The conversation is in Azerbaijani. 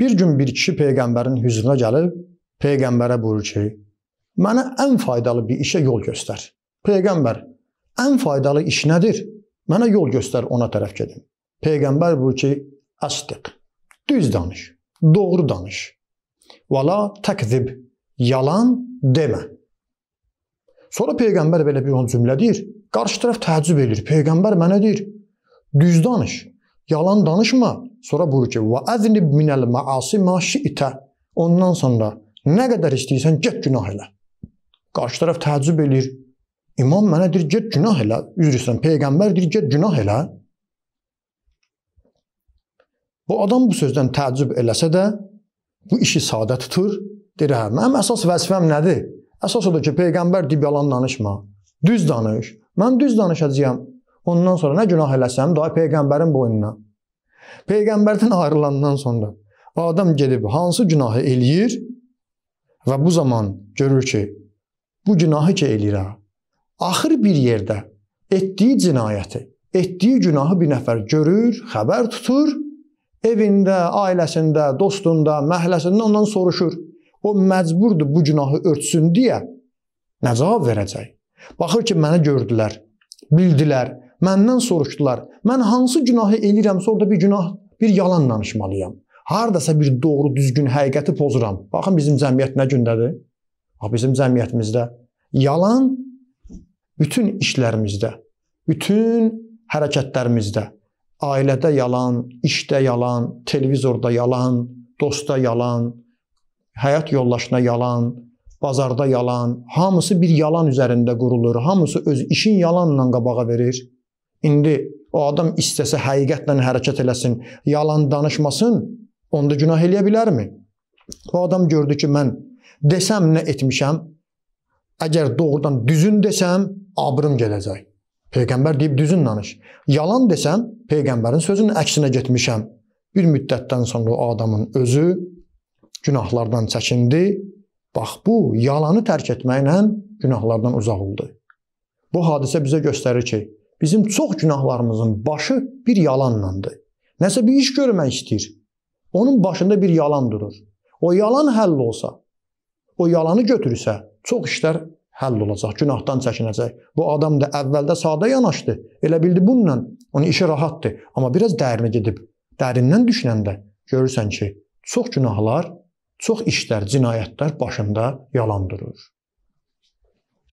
Bir gün bir kişi peyğəmbərin hüzuruna gəlib peyğəmbərə buyurur ki, mənə ən faydalı bir işə yol göstər. Peyğəmbər, ən faydalı iş nədir? Mənə yol göstər, ona tərəf gedim. Peyğəmbər buyurur ki, əsdiq. Düz danış, doğru danış. Vala təkzib. Yalan demə. Sonra peyğəmbər belə bir on cümlə deyir. Qarşı tərəf təəccüb edir. Peyğəmbər mənə deyir: "Düz danış. Yalan danışma." Sonra buyurur ki: "Və əznib minəl maasi ma şi'tə." Ondan sonra nə qədər istəyirsən get günah elə. Qarşı tərəf təəccüb edir. İmam mənə deyir get günah elə. Üzr istəyirəm. Peyğəmbər deyir get günah elə. Bu adam bu sözdən təəccüb eləsə də bu işi sadə tutur. Deyir, hə, mənim əsas vəzifəm nədir? Əsas odur ki, peyğəmbər deyib yalan danışma. Düz danış. Mən düz danışacağam. Ondan sonra nə günah eləsəm, daha peyğəmbərin boynuna. Peyğəmbərdən ayrılandan sonra adam gedib hansı günahı eləyir və bu zaman görür ki, bu günahı ki eləyir. Axır bir yerdə etdiyi cinayəti, etdiyi günahı bir nəfər görür, xəbər tutur, evində, ailəsində, dostunda, məhəlləsində ondan soruşur. O məcburdur bu günahı örtsün deyə nə cavab verəcək? Baxır ki, məni gördülər, bildilər, məndən soruşdular. Mən hansı günahı eləyirəmsə, orada bir günah, bir yalan danışmalıyam. Hardasa bir doğru, düzgün həqiqəti pozuram. Baxın bizim cəmiyyət nə gündədir? Bax bizim cəmiyyətimizdə yalan bütün işlərimizdə, bütün hərəkətlərimizdə, ailədə yalan, işdə yalan, televizorda yalan, dostda yalan, həyat yoldaşına yalan, bazarda yalan, hamısı bir yalan üzərində qurulur. Hamısı öz işin yalanla qabağa verir. İndi o adam istəsə həqiqətlə hərəkət eləsin, yalan danışmasın, onda günah eləyə bilərmi? O adam gördü ki, mən desəm nə etmişəm, əgər doğrudan düzün desəm, abrım gələcək. Peyğəmbər deyib düzün danış. Yalan desəm, peyğəmbərin sözünün əksinə getmişəm. Bir müddətdən sonra o adamın özü günahlardan çəkindi Bax bu yalanı tərk etməklə günahlardan uzaq oldu. Bu hadisə bizə göstərir ki, bizim çox günahlarımızın başı bir yalanlandı. Nəsə bir iş görmək istəyir. Onun başında bir yalan durur. O yalan həll olsa, o yalanı götürsə, çox işlər həll olacaq, günahdan çəkinəcək. Bu adam da əvvəldə sadə yanaşdı. Elə bildi bununla onun işi rahatdır. Amma biraz dərinə gedib, dərindən düşünəndə görürsən ki, çox günahlar Çox işlər, cinayətlər başında yalan durur.